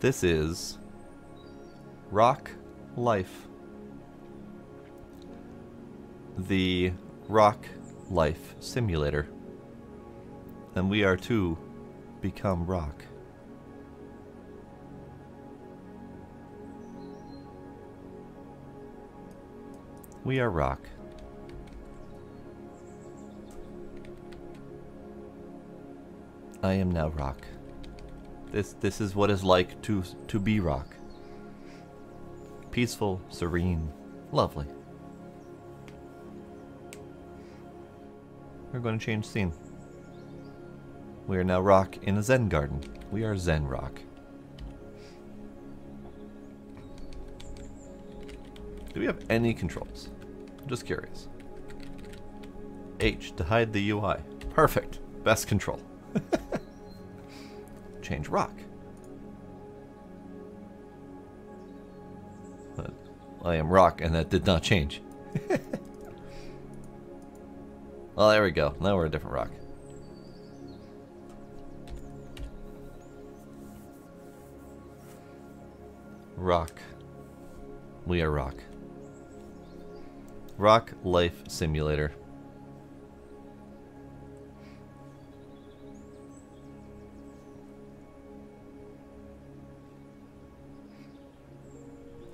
This is Rock Life. The Rock Life Simulator. And we are to become rock. We are rock. I am now rock. This this is what it's like to to be rock. Peaceful, serene, lovely. We're going to change scene. We are now rock in a Zen garden. We are Zen rock. Do we have any controls? I'm just curious. H to hide the UI. Perfect. Best control. Change rock. But I am rock and that did not change. well, there we go. Now we're a different rock. Rock. We are rock. Rock Life Simulator.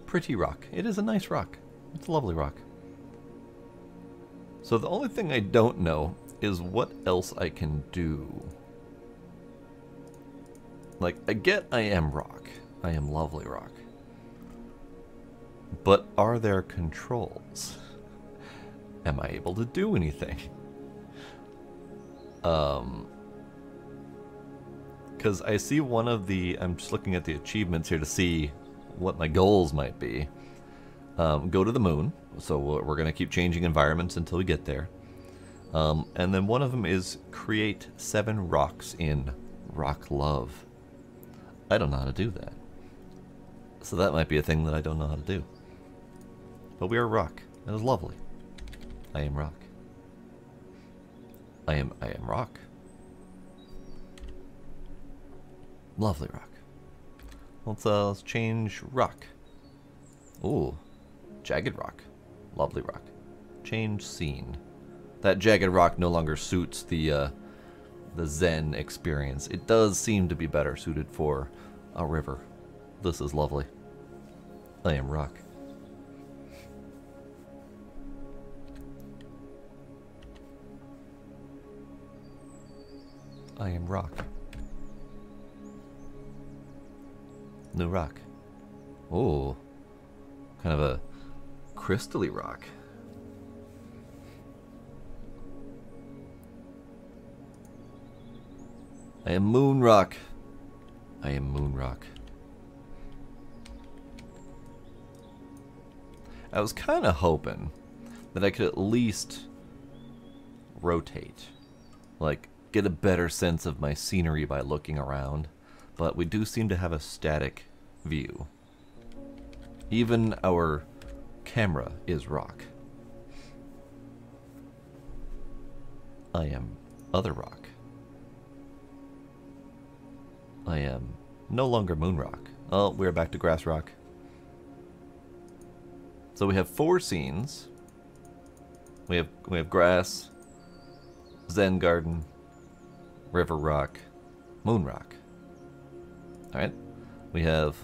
Pretty rock. It is a nice rock. It's a lovely rock. So the only thing I don't know is what else I can do. Like, I get I am rock. I am lovely rock. But are there controls? Am I able to do anything? Um, because I see one of the. I'm just looking at the achievements here to see what my goals might be. Um, go to the moon, so we're going to keep changing environments until we get there. Um, and then one of them is create seven rocks in Rock Love. I don't know how to do that. So that might be a thing that I don't know how to do. But we are rock. It is lovely. I am rock. I am I am rock. Lovely rock. Let's uh let's change rock. Ooh. Jagged rock. Lovely rock. Change scene. That jagged rock no longer suits the uh the Zen experience. It does seem to be better suited for a river. This is lovely. I am rock. I am rock. New rock. Oh, kind of a crystally rock. I am moon rock. I am moon rock. I was kind of hoping that I could at least rotate. Like, get a better sense of my scenery by looking around, but we do seem to have a static view. Even our camera is rock. I am other rock. I am no longer moon rock. Oh, we're back to grass rock. So we have four scenes. We have we have grass, Zen garden, River Rock, Moon Rock. Alright. We have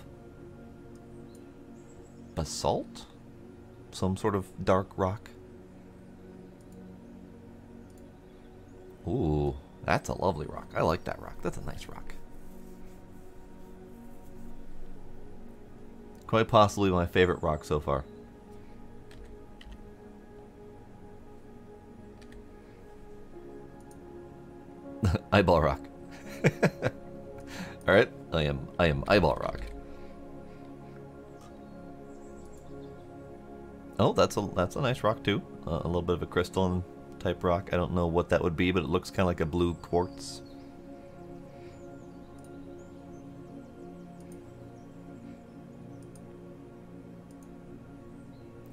basalt? Some sort of dark rock. Ooh, that's a lovely rock. I like that rock. That's a nice rock. Quite possibly my favorite rock so far. eyeball rock. All right, I am I am eyeball rock. Oh, that's a that's a nice rock too. Uh, a little bit of a crystalline type rock. I don't know what that would be, but it looks kind of like a blue quartz.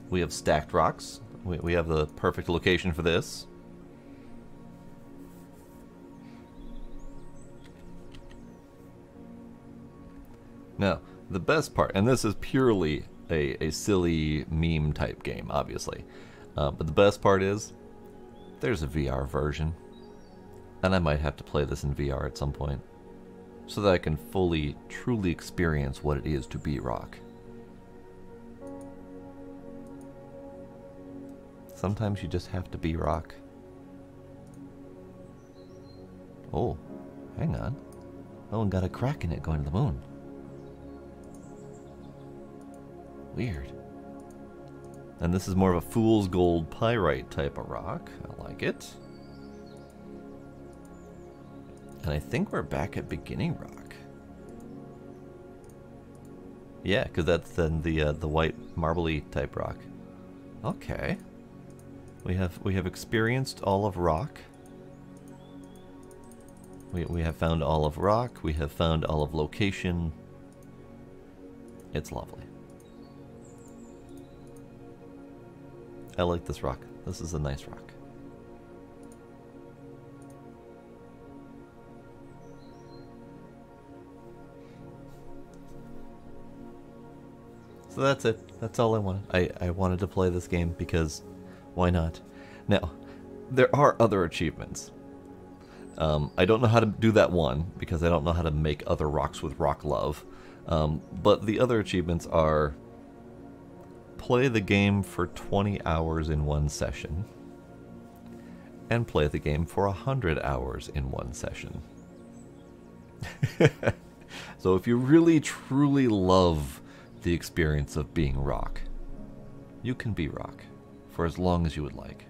We have stacked rocks. We, we have the perfect location for this. Now, the best part, and this is purely a, a silly meme type game, obviously, uh, but the best part is there's a VR version. And I might have to play this in VR at some point so that I can fully, truly experience what it is to be rock. Sometimes you just have to be rock. Oh, hang on. And got a crack in it going to the moon. Weird. And this is more of a fool's gold pyrite type of rock. I like it. And I think we're back at beginning rock. Yeah, because that's then the uh, the white marbly type rock. Okay. We have we have experienced all of rock. We we have found all of rock. We have found all of location. It's lovely. I like this rock. This is a nice rock. So that's it. That's all I wanted. I, I wanted to play this game because why not? Now, there are other achievements. Um, I don't know how to do that one because I don't know how to make other rocks with rock love. Um, but the other achievements are play the game for 20 hours in one session and play the game for 100 hours in one session. so if you really truly love the experience of being rock. You can be rock for as long as you would like.